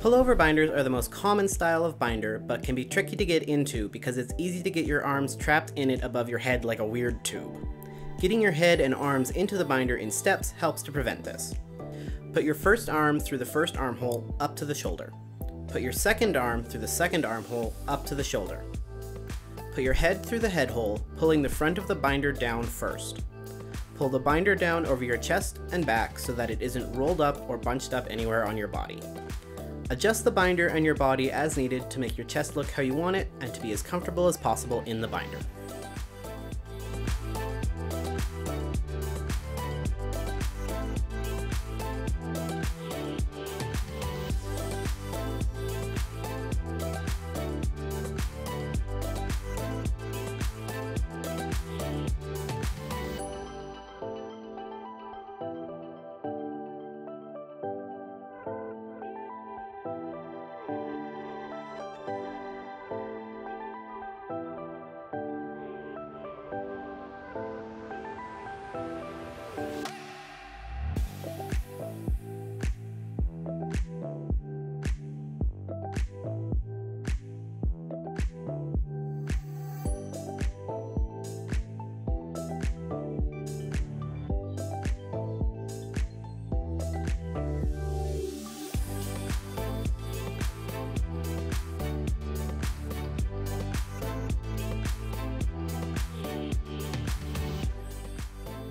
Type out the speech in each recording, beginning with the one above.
Pullover binders are the most common style of binder, but can be tricky to get into because it's easy to get your arms trapped in it above your head like a weird tube. Getting your head and arms into the binder in steps helps to prevent this. Put your first arm through the first armhole up to the shoulder. Put your second arm through the second armhole up to the shoulder. Put your head through the head hole, pulling the front of the binder down first. Pull the binder down over your chest and back so that it isn't rolled up or bunched up anywhere on your body. Adjust the binder and your body as needed to make your chest look how you want it and to be as comfortable as possible in the binder.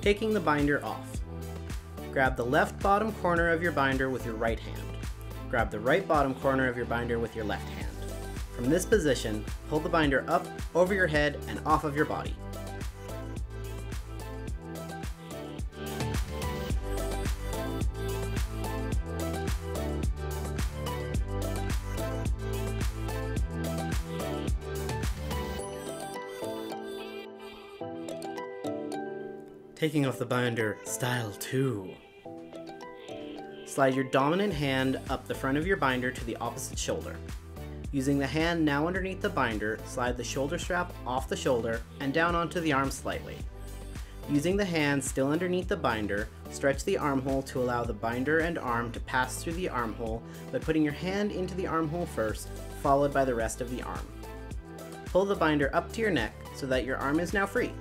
Taking the binder off. Grab the left bottom corner of your binder with your right hand. Grab the right bottom corner of your binder with your left hand. From this position, pull the binder up, over your head, and off of your body. Taking off the binder, style 2. Slide your dominant hand up the front of your binder to the opposite shoulder. Using the hand now underneath the binder, slide the shoulder strap off the shoulder and down onto the arm slightly. Using the hand still underneath the binder, stretch the armhole to allow the binder and arm to pass through the armhole by putting your hand into the armhole first, followed by the rest of the arm. Pull the binder up to your neck so that your arm is now free.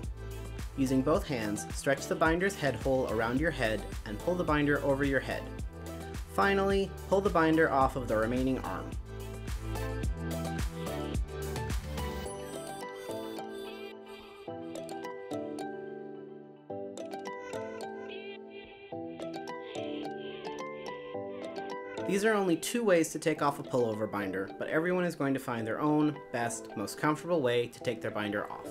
Using both hands, stretch the binder's head hole around your head and pull the binder over your head. Finally, pull the binder off of the remaining arm. These are only two ways to take off a pullover binder, but everyone is going to find their own, best, most comfortable way to take their binder off.